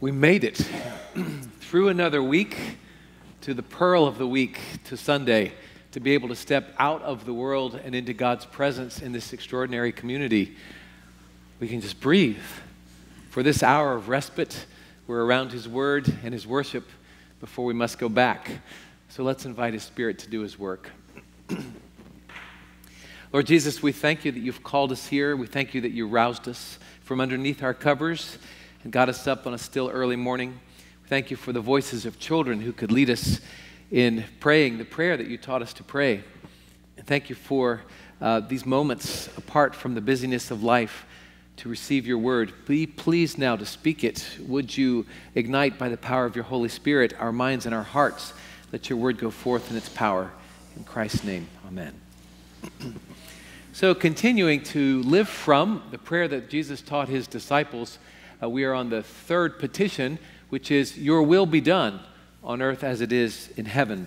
We made it through another week to the pearl of the week, to Sunday, to be able to step out of the world and into God's presence in this extraordinary community. We can just breathe. For this hour of respite, we're around His Word and His worship before we must go back. So let's invite His Spirit to do His work. Lord Jesus, we thank you that you've called us here. We thank you that you roused us from underneath our covers and got us up on a still early morning. Thank you for the voices of children who could lead us in praying the prayer that you taught us to pray. And thank you for uh, these moments apart from the busyness of life to receive your word. Be pleased now to speak it. Would you ignite by the power of your Holy Spirit our minds and our hearts? Let your word go forth in its power. In Christ's name, amen. so, continuing to live from the prayer that Jesus taught his disciples uh, we are on the third petition, which is, Your will be done on earth as it is in heaven.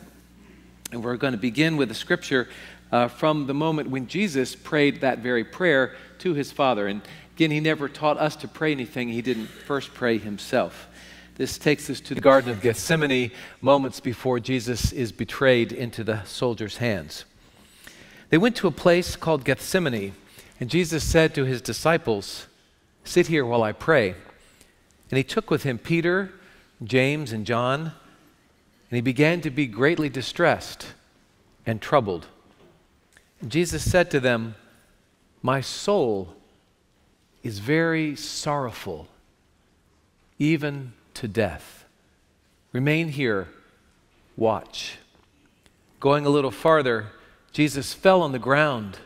And we're going to begin with a scripture uh, from the moment when Jesus prayed that very prayer to his Father. And again, he never taught us to pray anything he didn't first pray himself. This takes us to the Garden of Gethsemane, moments before Jesus is betrayed into the soldiers' hands. They went to a place called Gethsemane, and Jesus said to his disciples, Sit here while I pray. And he took with him Peter, James, and John, and he began to be greatly distressed and troubled. And Jesus said to them, My soul is very sorrowful, even to death. Remain here, watch. Going a little farther, Jesus fell on the ground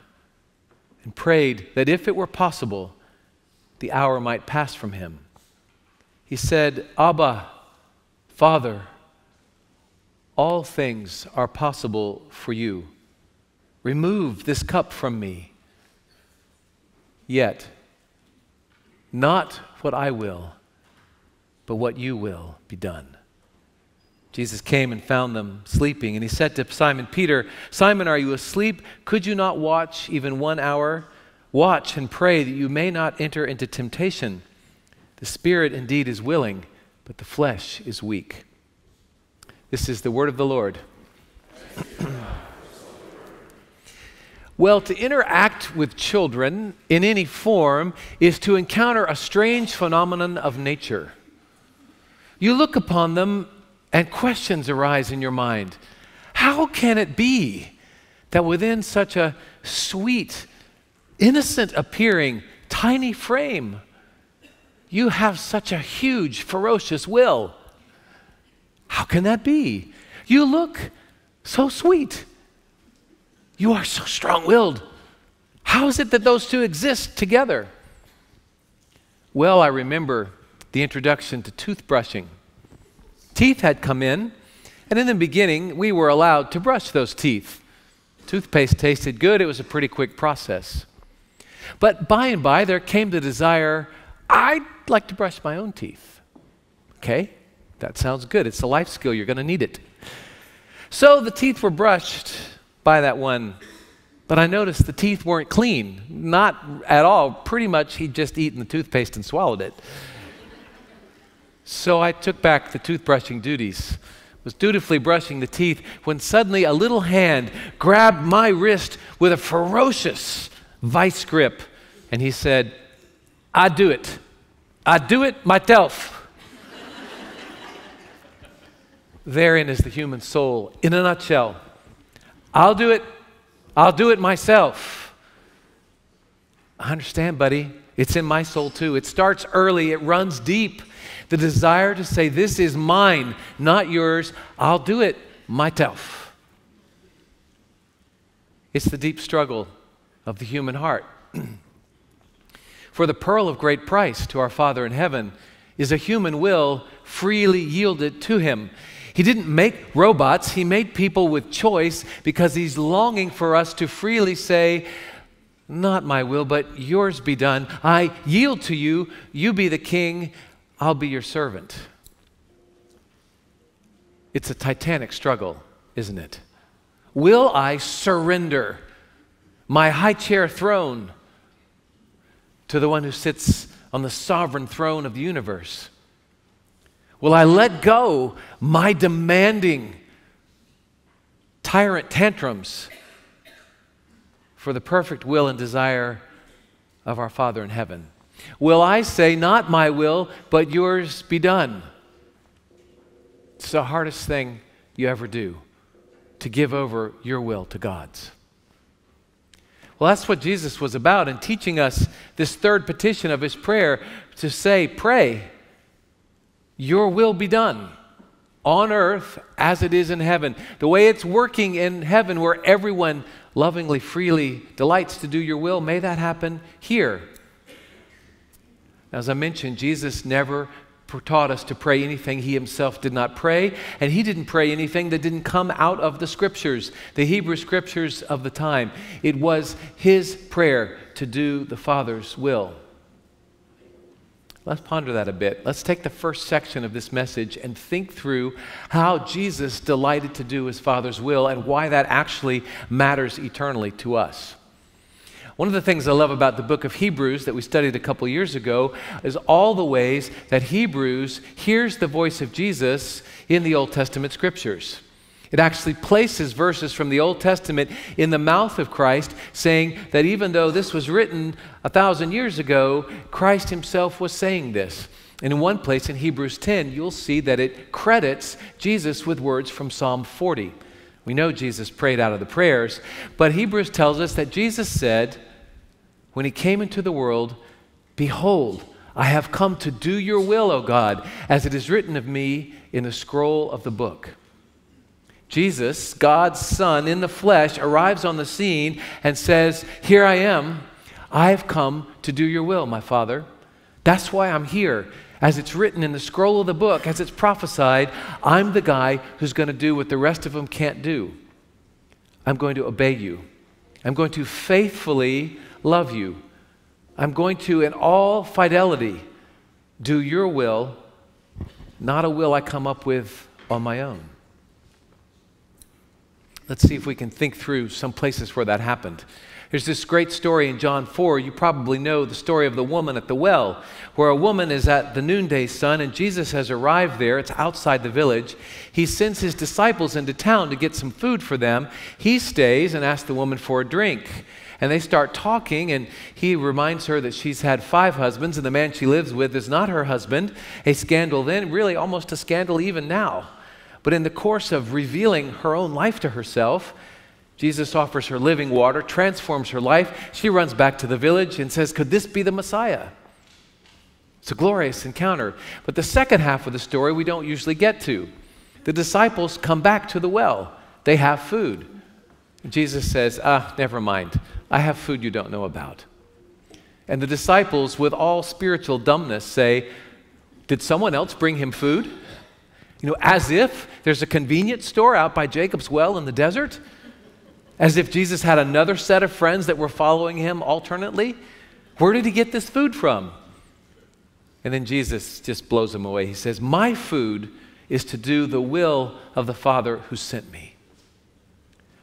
and prayed that if it were possible, the hour might pass from him. He said, Abba, Father, all things are possible for you. Remove this cup from me. Yet, not what I will, but what you will be done. Jesus came and found them sleeping, and he said to Simon Peter, Simon, are you asleep? Could you not watch even one hour? Watch and pray that you may not enter into temptation. The spirit indeed is willing, but the flesh is weak. This is the word of the Lord. well, to interact with children in any form is to encounter a strange phenomenon of nature. You look upon them and questions arise in your mind. How can it be that within such a sweet, innocent appearing, tiny frame, you have such a huge, ferocious will. How can that be? You look so sweet. You are so strong willed. How is it that those two exist together? Well, I remember the introduction to toothbrushing. Teeth had come in, and in the beginning, we were allowed to brush those teeth. Toothpaste tasted good, it was a pretty quick process. But by and by, there came the desire I'd like to brush my own teeth. Okay, that sounds good. It's a life skill, you're going to need it. So the teeth were brushed by that one, but I noticed the teeth weren't clean. Not at all. Pretty much he'd just eaten the toothpaste and swallowed it. So I took back the toothbrushing duties was dutifully brushing the teeth when suddenly a little hand grabbed my wrist with a ferocious vice grip. And he said, I do it. I do it myself. Therein is the human soul in a nutshell. I'll do it. I'll do it myself. I understand, buddy. It's in my soul too. It starts early, it runs deep. The desire to say, This is mine, not yours. I'll do it myself. It's the deep struggle of the human heart. For the pearl of great price to our Father in heaven is a human will freely yielded to Him. He didn't make robots, He made people with choice because He's longing for us to freely say, Not my will, but yours be done. I yield to you. You be the king. I'll be your servant. It's a titanic struggle, isn't it? Will I surrender? My high chair throne to the one who sits on the sovereign throne of the universe? Will I let go my demanding tyrant tantrums for the perfect will and desire of our Father in heaven? Will I say, Not my will, but yours be done? It's the hardest thing you ever do to give over your will to God's. Well, that's what Jesus was about in teaching us this third petition of his prayer to say, Pray, your will be done on earth as it is in heaven. The way it's working in heaven, where everyone lovingly, freely delights to do your will, may that happen here. As I mentioned, Jesus never taught us to pray anything he himself did not pray, and he didn't pray anything that didn't come out of the scriptures, the Hebrew scriptures of the time. It was his prayer to do the Father's will. Let's ponder that a bit. Let's take the first section of this message and think through how Jesus delighted to do his Father's will and why that actually matters eternally to us. One of the things I love about the book of Hebrews that we studied a couple years ago is all the ways that Hebrews hears the voice of Jesus in the Old Testament scriptures. It actually places verses from the Old Testament in the mouth of Christ, saying that even though this was written a thousand years ago, Christ himself was saying this. And in one place in Hebrews 10, you'll see that it credits Jesus with words from Psalm 40. We know Jesus prayed out of the prayers, but Hebrews tells us that Jesus said, when he came into the world, Behold, I have come to do your will, O God, as it is written of me in the scroll of the book. Jesus, God's Son in the flesh, arrives on the scene and says, Here I am. I've come to do your will, my Father. That's why I'm here. As it's written in the scroll of the book, as it's prophesied, I'm the guy who's going to do what the rest of them can't do. I'm going to obey you. I'm going to faithfully love you. I'm going to, in all fidelity, do your will, not a will I come up with on my own. Let's see if we can think through some places where that happened. There's this great story in John 4. You probably know the story of the woman at the well, where a woman is at the noonday sun and Jesus has arrived there. It's outside the village. He sends his disciples into town to get some food for them. He stays and asks the woman for a drink. And they start talking, and he reminds her that she's had five husbands, and the man she lives with is not her husband. A scandal then, really almost a scandal even now. But in the course of revealing her own life to herself, Jesus offers her living water, transforms her life. She runs back to the village and says, Could this be the Messiah? It's a glorious encounter. But the second half of the story we don't usually get to. The disciples come back to the well, they have food. Jesus says, Ah, never mind. I have food you don't know about. And the disciples, with all spiritual dumbness, say, Did someone else bring him food? You know, as if there's a convenience store out by Jacob's well in the desert, as if Jesus had another set of friends that were following him alternately. Where did he get this food from? And then Jesus just blows them away. He says, My food is to do the will of the Father who sent me.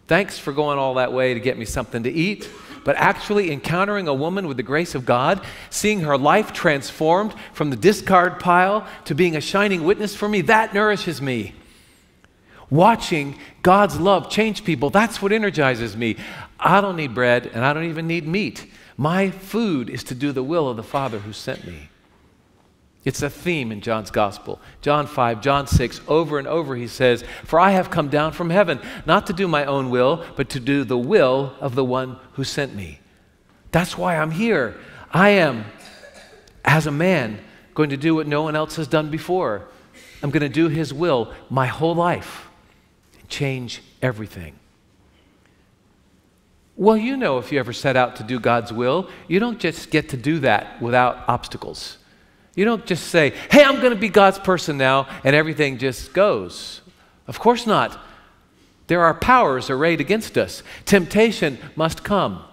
Thanks for going all that way to get me something to eat. But actually encountering a woman with the grace of God, seeing her life transformed from the discard pile to being a shining witness for me, that nourishes me. Watching God's love change people, that's what energizes me. I don't need bread and I don't even need meat. My food is to do the will of the Father who sent me. It's a theme in John's gospel. John 5, John 6, over and over he says, For I have come down from heaven, not to do my own will, but to do the will of the one who sent me. That's why I'm here. I am, as a man, going to do what no one else has done before. I'm going to do his will my whole life and change everything. Well, you know, if you ever set out to do God's will, you don't just get to do that without obstacles. You don't just say, hey, I'm going to be God's person now, and everything just goes. Of course not. There are powers arrayed against us. Temptation must come.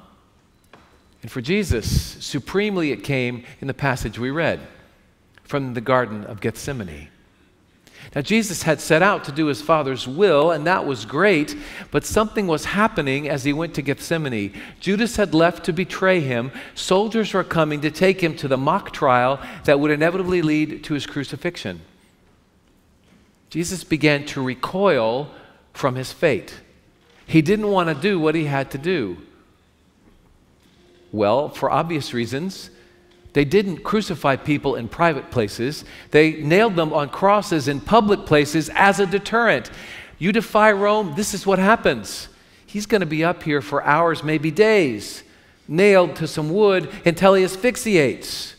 And for Jesus, supremely it came in the passage we read from the Garden of Gethsemane. Now, Jesus had set out to do his Father's will, and that was great, but something was happening as he went to Gethsemane. Judas had left to betray him. Soldiers were coming to take him to the mock trial that would inevitably lead to his crucifixion. Jesus began to recoil from his fate. He didn't want to do what he had to do. Well, for obvious reasons, they didn't crucify people in private places. They nailed them on crosses in public places as a deterrent. You defy Rome, this is what happens. He's going to be up here for hours, maybe days, nailed to some wood until he asphyxiates.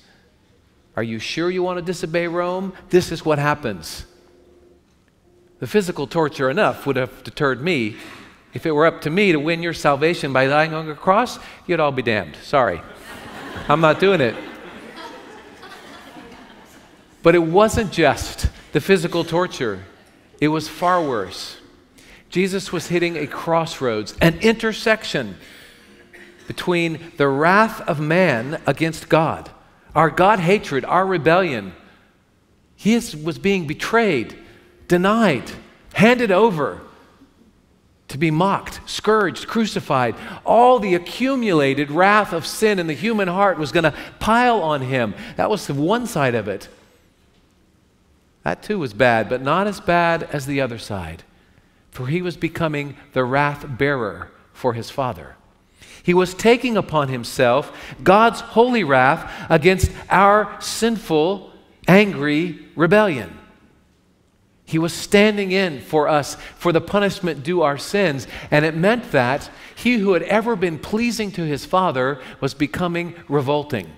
Are you sure you want to disobey Rome? This is what happens. The physical torture enough would have deterred me. If it were up to me to win your salvation by dying on a cross, you'd all be damned. Sorry. I'm not doing it. But it wasn't just the physical torture, it was far worse. Jesus was hitting a crossroads, an intersection between the wrath of man against God, our God hatred, our rebellion. He was being betrayed, denied, handed over to be mocked, scourged, crucified. All the accumulated wrath of sin in the human heart was going to pile on him. That was the one side of it. That too was bad, but not as bad as the other side, for he was becoming the wrath bearer for his Father. He was taking upon himself God's holy wrath against our sinful, angry rebellion. He was standing in for us for the punishment due our sins. And it meant that he who had ever been pleasing to his Father was becoming revolting.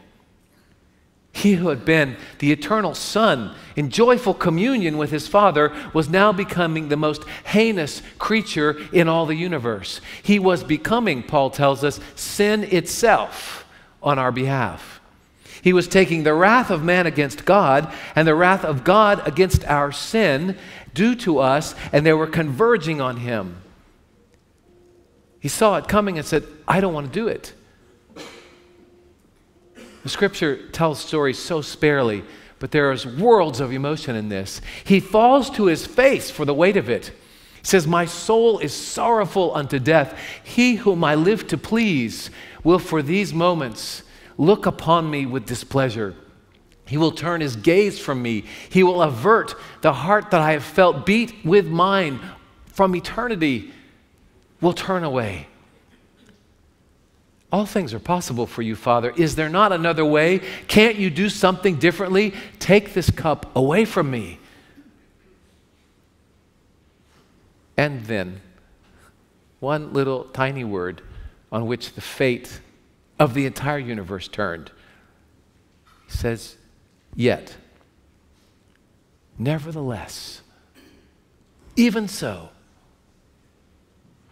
He who had been the eternal Son in joyful communion with his Father was now becoming the most heinous creature in all the universe. He was becoming, Paul tells us, sin itself on our behalf. He was taking the wrath of man against God and the wrath of God against our sin due to us, and they were converging on him. He saw it coming and said, I don't want to do it. The scripture tells stories so sparely, but there is worlds of emotion in this. He falls to his face for the weight of it. He says, My soul is sorrowful unto death. He whom I live to please will for these moments look upon me with displeasure. He will turn his gaze from me. He will avert the heart that I have felt beat with mine from eternity, will turn away. All things are possible for you, Father. Is there not another way? Can't you do something differently? Take this cup away from me. And then, one little tiny word on which the fate of the entire universe turned. He says, Yet, nevertheless, even so,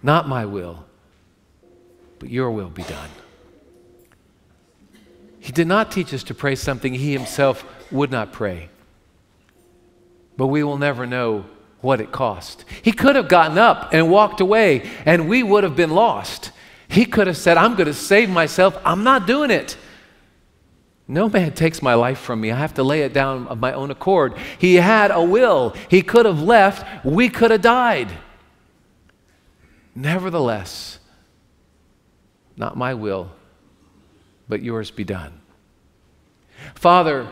not my will but your will be done. He did not teach us to pray something he himself would not pray. But we will never know what it cost. He could have gotten up and walked away, and we would have been lost. He could have said, I'm going to save myself. I'm not doing it. No man takes my life from me. I have to lay it down of my own accord. He had a will. He could have left. We could have died. Nevertheless, not my will, but yours be done. Father,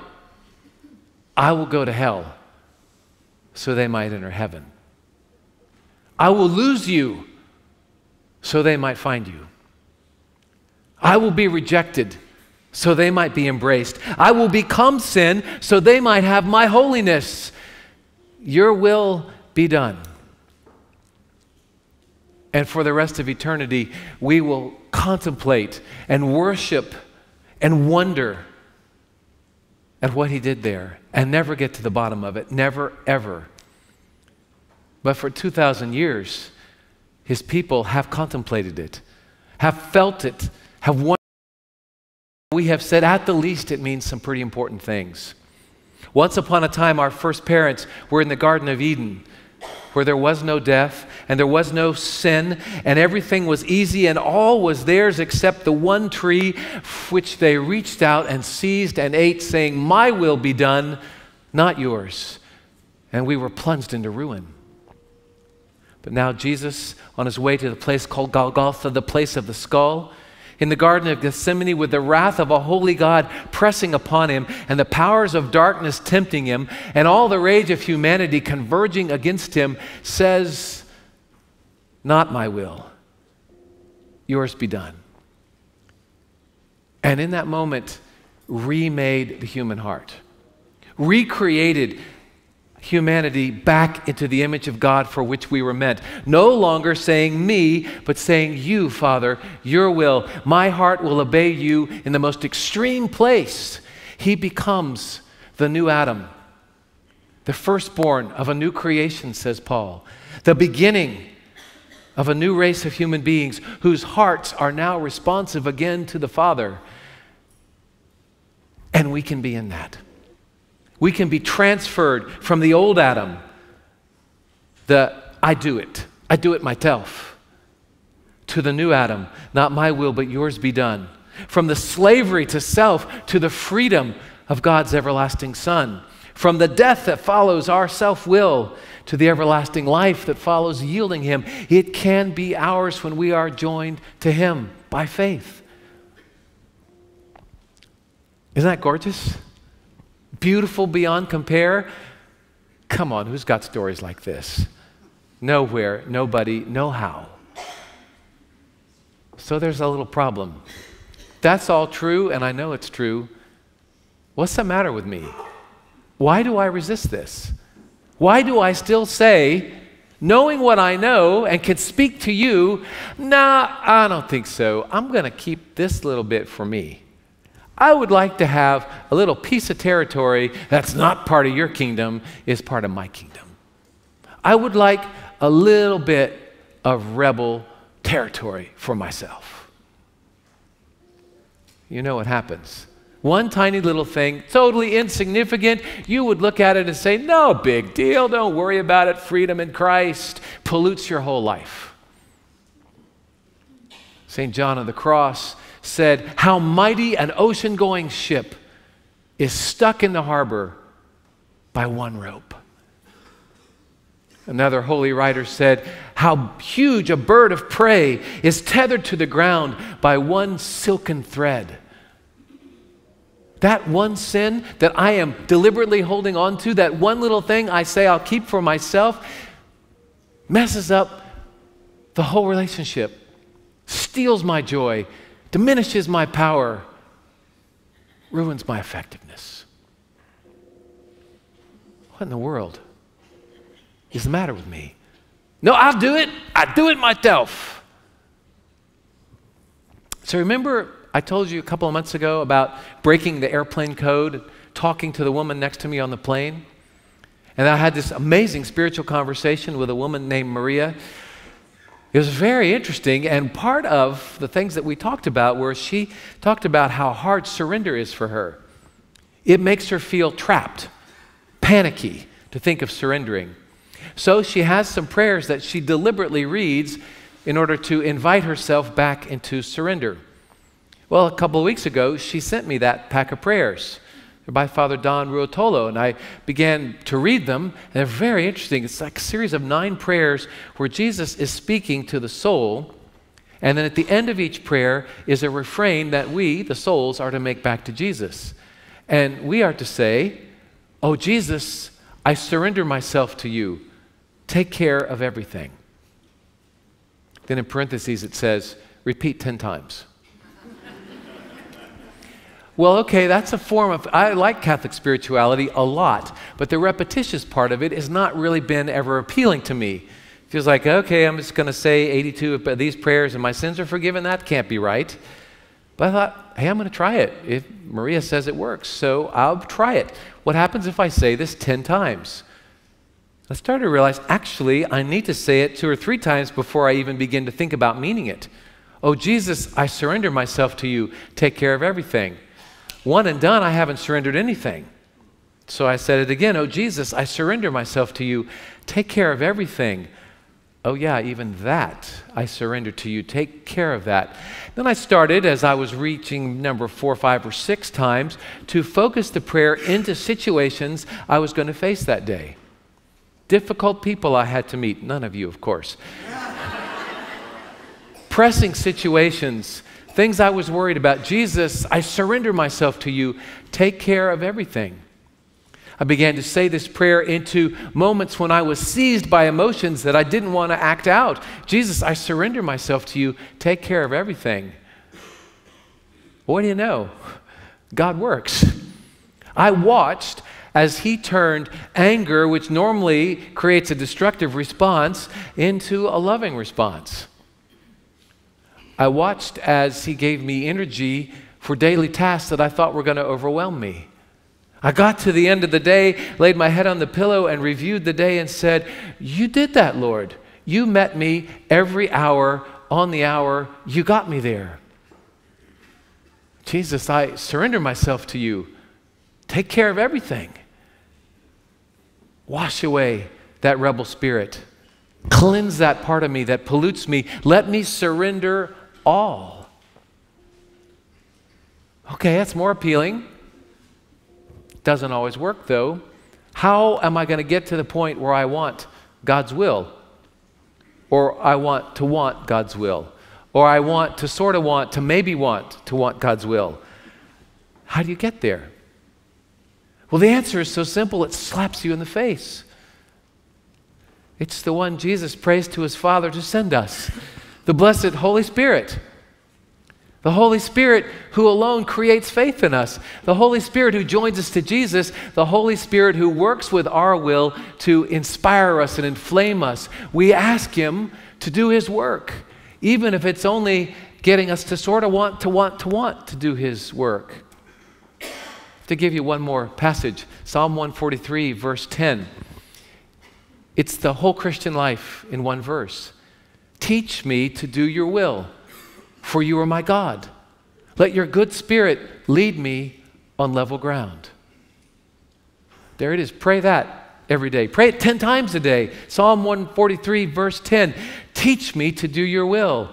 I will go to hell so they might enter heaven. I will lose you so they might find you. I will be rejected so they might be embraced. I will become sin so they might have my holiness. Your will be done. And for the rest of eternity, we will contemplate and worship and wonder at what he did there and never get to the bottom of it. Never, ever. But for 2,000 years, his people have contemplated it, have felt it, have wondered. We have said at the least it means some pretty important things. Once upon a time, our first parents were in the Garden of Eden where there was no death and there was no sin and everything was easy and all was theirs except the one tree which they reached out and seized and ate, saying, My will be done, not yours. And we were plunged into ruin. But now, Jesus, on his way to the place called Golgotha, the place of the skull, in the Garden of Gethsemane with the wrath of a holy God pressing upon him and the powers of darkness tempting him and all the rage of humanity converging against him, says, Not my will, yours be done. And in that moment, remade the human heart, recreated humanity back into the image of God for which we were meant. No longer saying me, but saying you, Father, your will. My heart will obey you in the most extreme place. He becomes the new Adam, the firstborn of a new creation, says Paul, the beginning of a new race of human beings whose hearts are now responsive again to the Father. And we can be in that. We can be transferred from the old Adam, the I do it, I do it myself, to the new Adam, not my will, but yours be done. From the slavery to self to the freedom of God's everlasting Son. From the death that follows our self will to the everlasting life that follows yielding Him. It can be ours when we are joined to Him by faith. Isn't that gorgeous? Beautiful beyond compare. Come on, who's got stories like this? Nowhere, nobody, no how. So there's a little problem. That's all true, and I know it's true. What's the matter with me? Why do I resist this? Why do I still say, knowing what I know and can speak to you, nah, I don't think so. I'm going to keep this little bit for me. I would like to have a little piece of territory that's not part of your kingdom, is part of my kingdom. I would like a little bit of rebel territory for myself. You know what happens. One tiny little thing, totally insignificant, you would look at it and say, No big deal, don't worry about it. Freedom in Christ pollutes your whole life. St. John of the Cross said, How mighty an ocean going ship is stuck in the harbor by one rope. Another holy writer said, How huge a bird of prey is tethered to the ground by one silken thread. That one sin that I am deliberately holding on to, that one little thing I say I'll keep for myself, messes up the whole relationship, steals my joy, diminishes my power, ruins my effectiveness. What in the world is the matter with me? No, I'll do it. I do it myself. So remember, I told you a couple of months ago about breaking the airplane code, talking to the woman next to me on the plane? And I had this amazing spiritual conversation with a woman named Maria it was very interesting, and part of the things that we talked about were she talked about how hard surrender is for her. It makes her feel trapped, panicky to think of surrendering. So she has some prayers that she deliberately reads in order to invite herself back into surrender. Well, a couple of weeks ago, she sent me that pack of prayers by Father Don Ruotolo, and I began to read them. They're very interesting. It's like a series of nine prayers where Jesus is speaking to the soul, and then at the end of each prayer is a refrain that we, the souls, are to make back to Jesus. And we are to say, Oh, Jesus, I surrender myself to you. Take care of everything. Then in parentheses it says, repeat 10 times. Well, okay, that's a form of, I like Catholic spirituality a lot, but the repetitious part of it has not really been ever appealing to me. It feels like, okay, I'm just going to say 82 of these prayers and my sins are forgiven. That can't be right. But I thought, hey, I'm going to try it. If Maria says it works, so I'll try it. What happens if I say this 10 times? I started to realize, actually, I need to say it two or three times before I even begin to think about meaning it. Oh, Jesus, I surrender myself to you. Take care of everything. One and done, I haven't surrendered anything. So I said it again Oh, Jesus, I surrender myself to you. Take care of everything. Oh, yeah, even that I surrender to you. Take care of that. Then I started, as I was reaching number four, five, or six times, to focus the prayer into situations I was going to face that day. Difficult people I had to meet. None of you, of course. Pressing situations things I was worried about. Jesus, I surrender myself to you. Take care of everything. I began to say this prayer into moments when I was seized by emotions that I didn't want to act out. Jesus, I surrender myself to you. Take care of everything. What do you know? God works. I watched as he turned anger, which normally creates a destructive response, into a loving response. I watched as he gave me energy for daily tasks that I thought were going to overwhelm me. I got to the end of the day, laid my head on the pillow, and reviewed the day and said, You did that, Lord. You met me every hour on the hour. You got me there. Jesus, I surrender myself to you. Take care of everything. Wash away that rebel spirit. Cleanse that part of me that pollutes me. Let me surrender all. Okay, that's more appealing. Doesn't always work, though. How am I going to get to the point where I want God's will? Or I want to want God's will? Or I want to sort of want to maybe want to want God's will? How do you get there? Well, the answer is so simple, it slaps you in the face. It's the one Jesus prays to his Father to send us the blessed Holy Spirit. The Holy Spirit who alone creates faith in us. The Holy Spirit who joins us to Jesus. The Holy Spirit who works with our will to inspire us and inflame us. We ask Him to do His work, even if it's only getting us to sort of want to want to want to do His work. To give you one more passage Psalm 143, verse 10. It's the whole Christian life in one verse. Teach me to do your will for you are my God. Let your good spirit lead me on level ground. There it is. Pray that every day. Pray it 10 times a day. Psalm 143, verse 10. Teach me to do your will.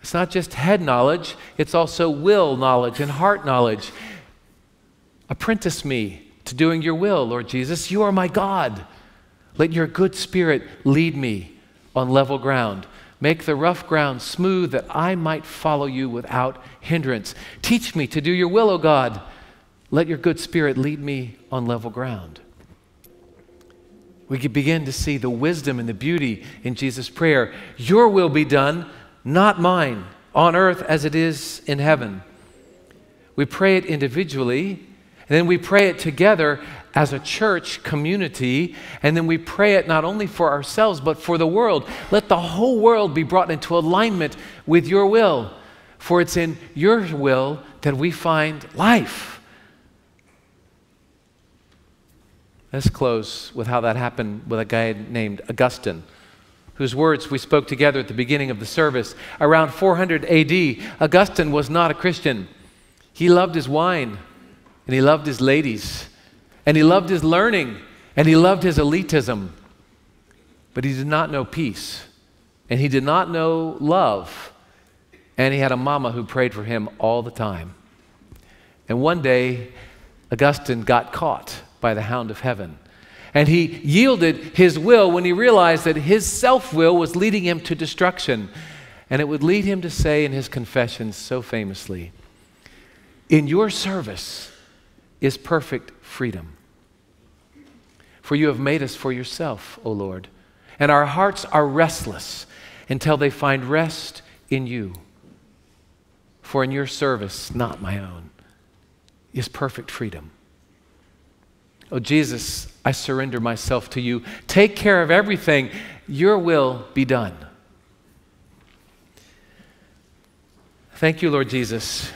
It's not just head knowledge, it's also will knowledge and heart knowledge. Apprentice me to doing your will, Lord Jesus. You are my God. Let your good spirit lead me on level ground. Make the rough ground smooth that I might follow you without hindrance. Teach me to do your will, O God. Let your good spirit lead me on level ground. We can begin to see the wisdom and the beauty in Jesus' prayer. Your will be done, not mine, on earth as it is in heaven. We pray it individually, and then we pray it together as a church community, and then we pray it not only for ourselves, but for the world. Let the whole world be brought into alignment with your will, for it's in your will that we find life. Let's close with how that happened with a guy named Augustine whose words we spoke together at the beginning of the service. Around 400 AD, Augustine was not a Christian. He loved his wine and he loved his ladies and he loved his learning and he loved his elitism. But he did not know peace and he did not know love. And he had a mama who prayed for him all the time. And one day, Augustine got caught by the hound of heaven. And he yielded his will when he realized that his self will was leading him to destruction. And it would lead him to say in his confessions so famously, In your service is perfect freedom. For you have made us for yourself, O Lord. And our hearts are restless until they find rest in you. For in your service, not my own, is perfect freedom. Oh, Jesus, I surrender myself to you. Take care of everything. Your will be done. Thank you, Lord Jesus,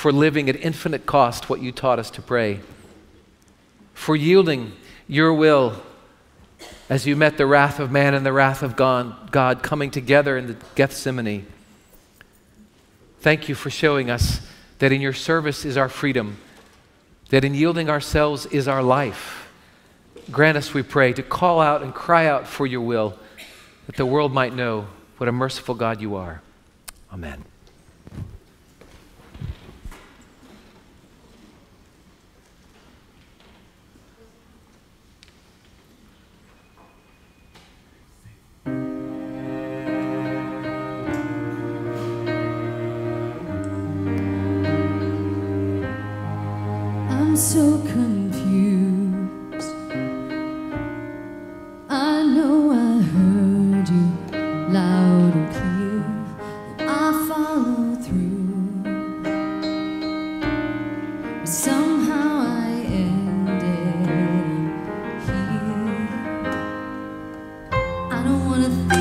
for living at infinite cost what you taught us to pray for yielding your will as you met the wrath of man and the wrath of God, coming together in the Gethsemane. Thank you for showing us that in your service is our freedom, that in yielding ourselves is our life. Grant us, we pray, to call out and cry out for your will, that the world might know what a merciful God you are. Amen. Wanna